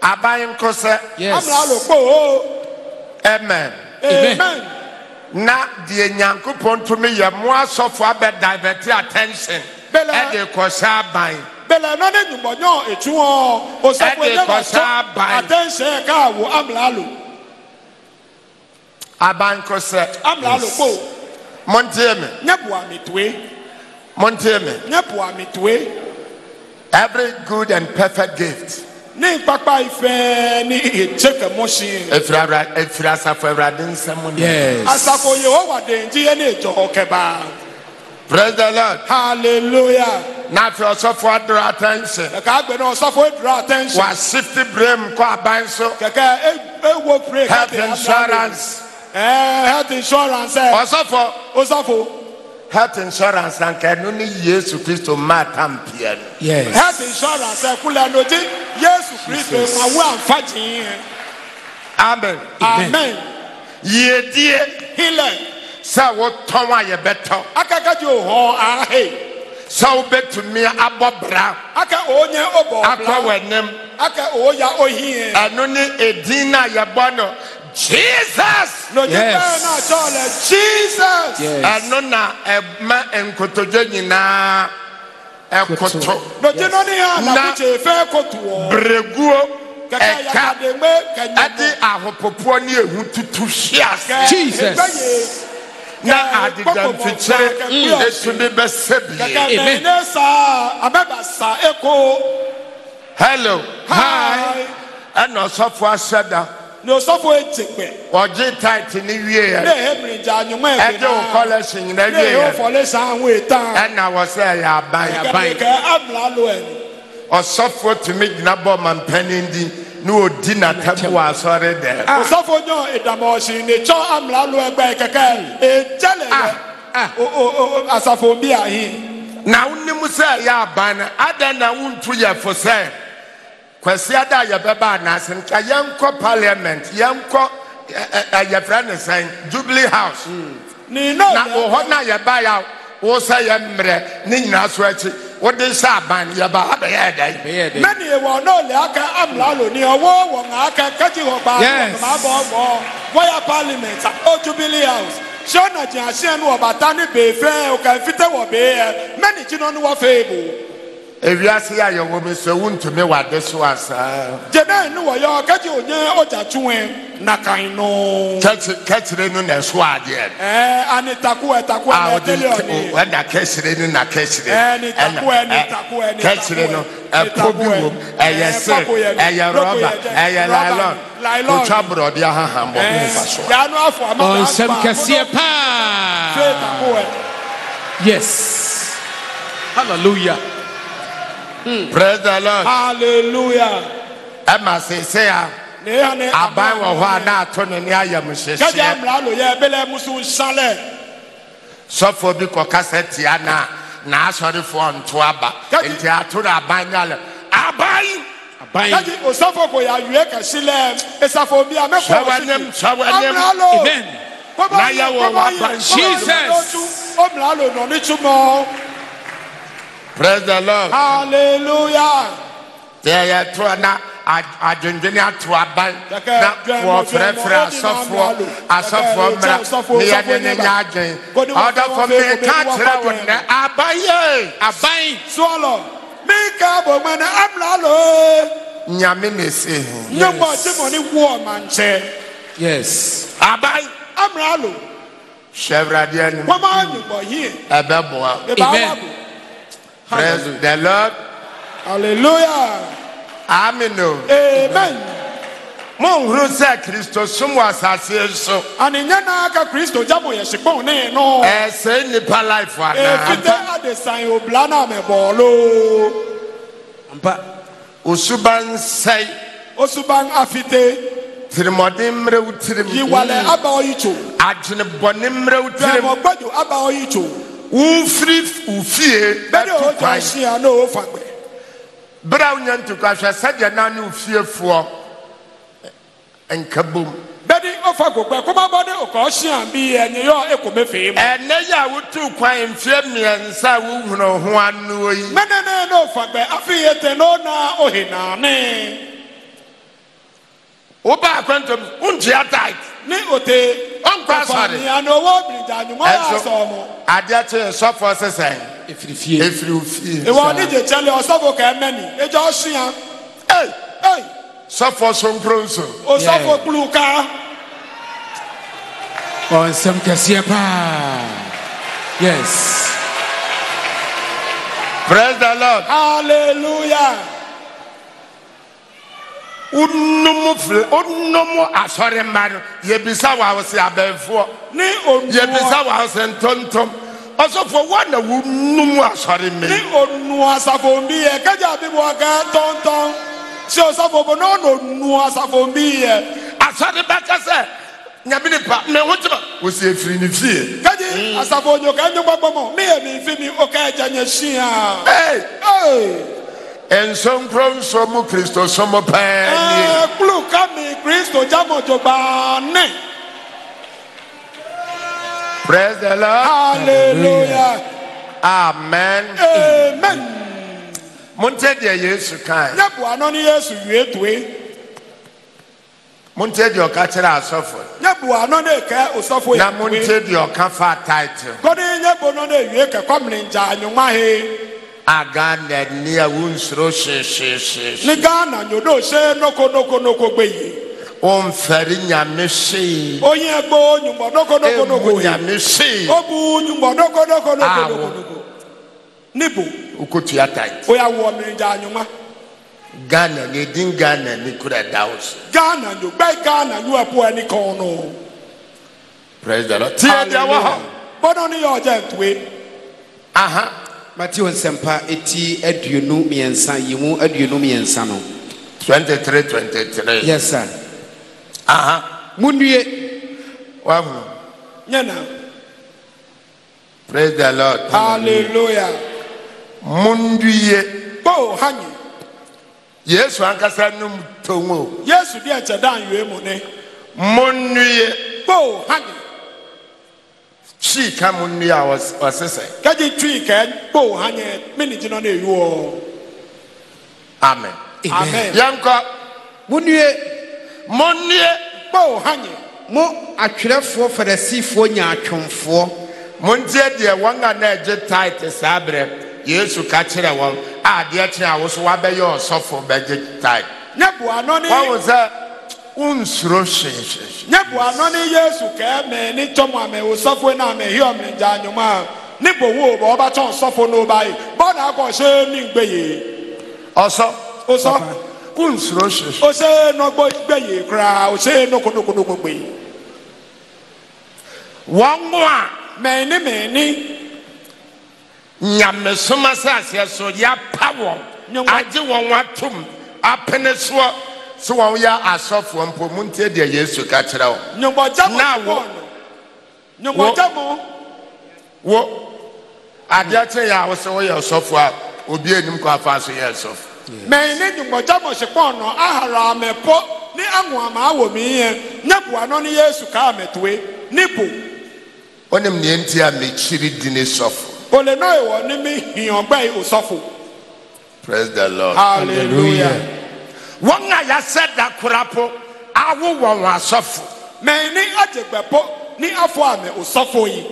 Abankose. Yes. Amen. Amen. Na die nyankopon to me ye mo asofo abed divert attention. E de kwose aban. Bele no ne nyumonyo etu o. O se ko ne kwose aban. Attention ka wo amlalo. Abankose. Amlalo po. Yes. Montie me. Nyabua mitwe. Montie me. Nyabua mitwe. Every good and perfect gift. Ne papa ife ni check emotion. Efra efra asafo Awurade nsɛm ni. Yes. Asafo Yehowa de nji ne jo hokeba. Praise the Lord. Hallelujah. Na fi ɔsɔfo adura attention. Kẹ̀kẹ́ àgbẹ̀ náà ɔsɔfo adura attention. Wà safety brem kọ́ aban so. Kẹ̀kẹ́ ewo pray. Health insurance. Eh, health insurance. ọsọfọ. Eh. ọsọfọ. health insurance And ẹnu ni yesu kristo maa tam pia yes health insurance eh, Kule ẹnu ti yesu kristo awo àǹfààní yẹn. amen. amen. yiedie. healing. sa wo tọ́n a yẹ bẹ akakaji o ahe. sa wo bẹ tumi abọ bra. aka o nye o bọ bra. akọ wẹ aka o ya o hin yẹ bọ Jesus. yes. Jesus. Yes. Ano na ẹ̀ma nkotodwe No. ẹ̀koto. N'oge nọ n'ihe anakuche efe koto wọ. Breguo ẹ̀ka ẹ̀de ahopopoɔ ne ehu tutu hyia se. Jesus. Na adedanfikyere etumi bɛ sebi. Amen. Hello. Hi. Ɛna ɔsɔfo ahyɛ da. na osɔfo egye pɛ. ɔgye taiti ni wie yɛ. ne na mirinja anyuma ɛgbɛ naa. ɛdi o kɔlɛsi nyina wie yɛ. ne ye o fɔle san anw ye tan. ɛna wɔsɛ yɛ aban aban. kɛkɛ abila lo ɛni. ɔsɔfo tumi gyina bɔ mampanin di ni o di na tɛmu wɔ asɔre dɛ. osɔfo nyɔ idamɔsi ne tsɔ amila lo ɛgbɛ kɛkɛ ejɛlɛ yɛ o asafo bi ahi. na wo nimusɛ yɛ aban na na ntu kwasi ada a yɛbɛba anaase nka yɛnkɔ parliament yɛnkɔ eh, eh, eh, yɛfrɛ ne sɛn jubilee house hmm. na wɔ hɔ no a yɛba yɛ a wo sɛ yɛmmerɛ ne nyinaa so akyi wode hyɛ aban yɛba abɛyɛ ɛdɛn mɛne ɛwɔ na ɔle aka amlaloni ɔwɔ wɔn aka kakyi hɔ baamabɔbɔ wɔyɛ parliament o jubilee house hyɛ ɔnagye ahyeɛ no wɔ bata ne bee fɛ ɔkamfite wɔ bee ɛ mɛne kyi no no wɔ feebo ewiase a yɛwɔ mu sɛ wontumi wade so asaa gyedɛn ne wɔyɛ kagye onye ɔgyatoe na kan no kɛkyerɛ no na ɛso adeɛ anetakoa takoa ɛna kɛkyerɛ no na kɛkyerɛ kɛkyerɛ no ɛpo bi wom ɛyɛ se ɛyɛ rɔba ɛyɛ lailon otwa borɔde ahahambɔ mfa so ɔnsɛm kɛseɛ paa yes hallelujah praise the lord hallelujah ɛma ah. sese say. aban wa hɔ a na ato ne ne ayɛ mu hyehyeɛ sɔfo bi kɔ kasa tia na n'asɔrefoɔ nto aba nti ato no aban ne alɛ aban aban osɔfo kò yà wíyẹ kẹsí lẹ esafo bi a mẹkọ wọsi ni amúnalo n'ayẹwo wà bá jesus omúlalo nọ ní túmọ̀ praise the lord hallelujah deɛ yɛtoɔ a adwendwene ato aban na wɔfrɛfrɛ asɔfoɔ asɔfoɔ mmra ne yɛde ne nyɛ adwen ɔdɔfo meka kyerɛ wo nnɛ aban ye aban sɔlɔ meka bɔgbɛ na amla lo nyame na ɛse nyɛ mmɔgye yes aban amra lo hyɛ awurade anim ɛbɛboa amen Praise the Lord. Hallelujah. Amen. Amen. Mon sɛ kristo sumwa wɔ asase so anenya Christo, ka kristo gya bɔ yɛ hyepɔn no ɛsɛ nnipa life anaafitɛ adesan obla no amɛbɔɔlo mpa Usuban say. Usuban afite Tirimadimre mmerɛ wo tirim yiwalɛ aba ɔyi tso adwenebɔne mmerɛ wo tirim wofiri ofie ɛtu kwan bere a wonya ntokahwɛ sɛdeɛ na ne ofiefoɔ nka bom bɛde ɔfa gogba kɔmabɔ ne ɔkɔɔhyea bi ɛnyɛ yɛ ɛkɔmɛ fei mu ɛnɛ yɛ a wotu kwan mfeɛ mmiɛnsa a wohunu ho anoɔ yi mɛne ne ne ɔfa gbɛ afei yɛtɛ ne ɔna ɔhenaane woba akwantom wontua tit ní òde. ó ń kọ́ asọ́re. ìyànà owó bìrìjà ni wọ́n yà sọ ọmọ. adé tí sọ́fọ̀ sísè. efiri fie. efiri fie. ìwọ oníjẹ tẹ́lẹ̀ ọ̀sọ́fọ̀ kẹ́mẹ́ ni ẹjọ́ ṣìyàn. sọ́fọ̀ sonkronso. òsọ́fọ̀ kuluka. ọ̀nsẹ̀m kẹsíẹ́ paa yes. praise the lord. hallelujah wonum filɛ wonum asɔre mma no yɛbisa wɔ awo sɛ abɛnfoɔ ne onuo yɛbisa wɔ ntontom ɔsɔfo wɔn na wonum asɔre mma ne onuo asafo bi yɛ kagya bi bɔ ɔka tɔntɔn sɛ ɔsɔfo bɔ na ɔna onuo asafo bi yɛ asɔre bɛka sɛ nyame nipa mɛ ho kyerɛ wɔsi efiri ne fie. kagye asafo onyoka enyo gbɔgbɔmɔ mi yɛ mi fi mi oka ɛgya nyɛ hyia. ee ee. ɛnsɛnkura nsɔmu kristo sɔmu pɛɛ nie. Eh, ɛkulu kami kristo jamojogba ne. praise the lord. hallelujah. amen. amen. monte deɛ yesu kan. ne bu anɔ ni yesu yue tue. monte deɛ ɔka kyerɛ asɔfo. ne bu anɔ ne kɛ osɔfo yɛ tue. na monte deɛ ɔka fa taitiri. kɔni ne bu anɔ ne yue kɛ kɔmi ne nja aganda nia wunsoro hyehyehye. ní ghana nyodo ṣe nokonokonoko yi? o nfẹ̀rí nyàmé sí i. oyin ẹgbẹ́ onyùmọ̀ nokonokonoko yìí. ebu nyàmé sí i. o bu nyùmọ̀ nokonokonoko. níbo. o kò tuya ta yìí. o yà wọ mi jà ànyùmá. ghana ní dín ghana ní kúrẹ́ dáwọ́sì. ghana ní gbẹ́ ghana ní ẹ̀pọ̀ ẹni kan nù. praise the lord. tiẹ̀ di ẹwà hàn. bọ́dọ̀ ni yóò jẹ́ ntùwé. matthew nsɛmpa ɛti aduonu mmiɛnsa yi mu aduonu mmiɛnsa no 23 23 yes sir aha monnue wahunu nyana praise the lord hallelujah monnue bo hanyi yesu ankasa nom tom o yesu deɛ kyɛ dan wie mu ne she come me I was was say. Kaji tree can bo hanye mini jino ne you. Amen. Amen. Yanka munye monye bo hanye mo atwerɛfoɔ farisifoɔ nyaatwomfoɔ montie deɛ wɔn a na ɛgye taete saa berɛ yesu ka kyerɛ wɔn a ah, adeɛ kyerɛ a wo so woabɛyɛ ɔsɔfo bɛgye tae nyɛ boano ne wɔwo unsuro hyehyɛ. nye bu ano ni yesu kɛmɛ ni tɔmɔ amɛ osafo na amɛ hiɔ mi dza anyuma ni bowo bɔ ɔba tɔn sɔfo n'oba yi bɔna akɔ se ni gbe ye. ọsọ. ọsọ unsuro hyehyɛ. ose nɔgbɔ gbe ye kura ose nokonokonoko gbe ye. wɔn mu a mɛni mɛni. nyamesoma sase so yapa wɔn agye wɔn atom apene soɔ. so wɔn yɛ asɔfoɔ mpo mu ntie deɛ yesu ka kyerɛ wo na wo wo wo adeɛ kyerɛ yɛ a wosɛ woyɛ ɔsɔfoɔ a obi anim kɔ afa so yɛ ɔsɔfo. mɛyin ne nyugbɔjamɔ sepɔn nɔ ahara amɛpɔ ne aŋɔama wɔ mi yɛ ne buanɔ ne yesu ka amɛtoe ne bo. onim nea nti a mekyiri di ne sɔfo. olè náà wɔ ne mi hiɔn gbɛ yi o sɔfo. praise the lord. hallelujah. hallelujah. wɔn a yɛasɛ da korapo awo wɔn asɔfo mɛni agyegbɛpo ne afɔ ame osɔfo yi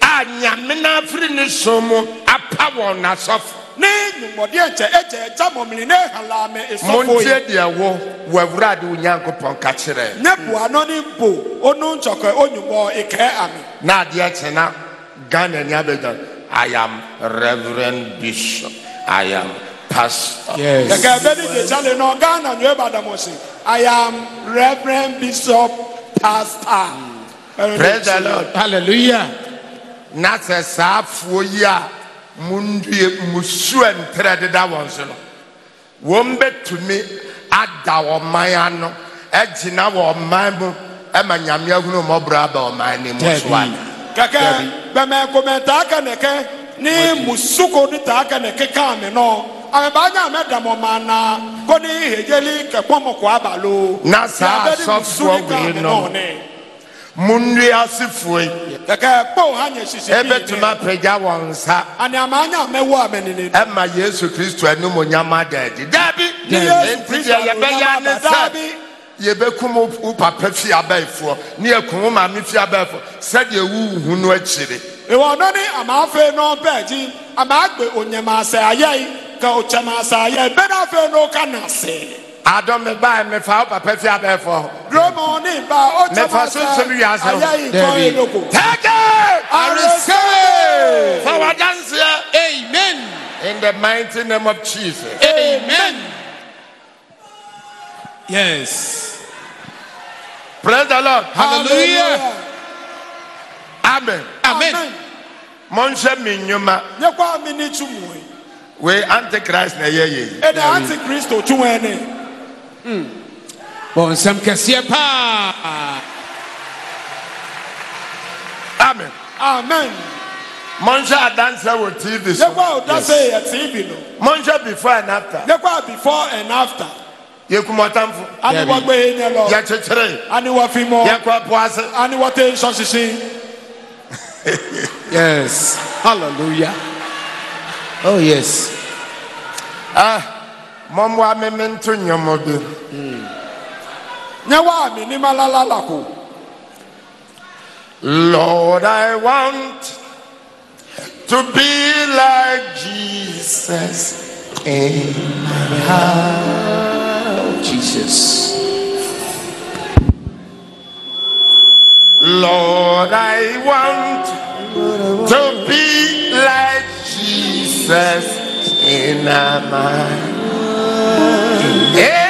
a nyamena firi ne na mu apa wɔn asɔfo ne nyimɔdeɛ nkyɛ ɛkyɛ ɛkyɛ mɔmini ne halame esɔfo yi montie deɛ wo wɔawurade wo nyankopɔn ka kyerɛ ne boano ne bo ono nkyɔkɔ onyimɔ ekɛɛ ame na adeɛ kyena ghana ni abɛgyan i am reverend bishop i am pastor. Yes. I am Reverend Bishop Pastor. Praise the Lord. Hallelujah. Na sɛ saa afuo yi a mundue musuo ntere deda wɔn so no, wɔn bɛtumi ada ɔman ano, ɛgyina wɔ ɔman mu, ɛma nyame ahunu mɔbrɔ aba ɔman ne mu so a. Kɛkɛ bɛmɛ kɔmɛ taa ka nɛkɛ ne musuko ne taa ka nɛkɛ kaa mi abanya medamo mana kodi hejeli kepomo ko abalo na sa sofo we no munnue asefoɔ yi kɛkɛ kpɔw sisi mi ebetuma pɛgya wɔn nsa aniama anya mɛwɔ amɛnini ɛma yesu kristu anim onyama dɛɛdi dɛbi ni yesu kristu yɛbɛyɛ ne sɛ yɛbɛkum wo papa fi abɛɛfoɔ ne yɛkum wo maame fi abɛɛfoɔ sɛdeɛ wuhu no akyire. ìwọ ọdọ ni àmàfẹ́ náà bẹ́ẹ̀ àmàgbé ònyẹ̀màṣẹ́ ayé yìí ka wo kyɛm asa yɛbɛda afei na woka nase me papa fi ba amen in the mighty name of jesus amen yes praise the lord hallelujah amen amen we antichrist na ye yɛ. ɛna antichrist otu wɔn ni. bɔn nsɛm kɛseɛ paa. amen. amen. mọ̀nṣẹ́ àdánsẹ́ wò tv so. yẹ́kọ́ àdánsẹ́ yẹ tv nù. mọ̀nṣẹ́ before and after. yẹ́kọ́ before and after. yekumatamfo. aniwagbe yi ni lọ. yɛkyekyere. aniwafimɔ. yɛkɔpoase. aniwate nsɔsisi. yes hallelujah. Oh, yes. Ah, mom, wa me mentor nyomobi. Nyawa me ni malalalako. Lord, I want to be like Jesus in my heart. Oh, Jesus. Lord, I want to be Jesus in our mind. Yeah.